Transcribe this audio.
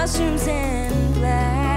mushrooms and black.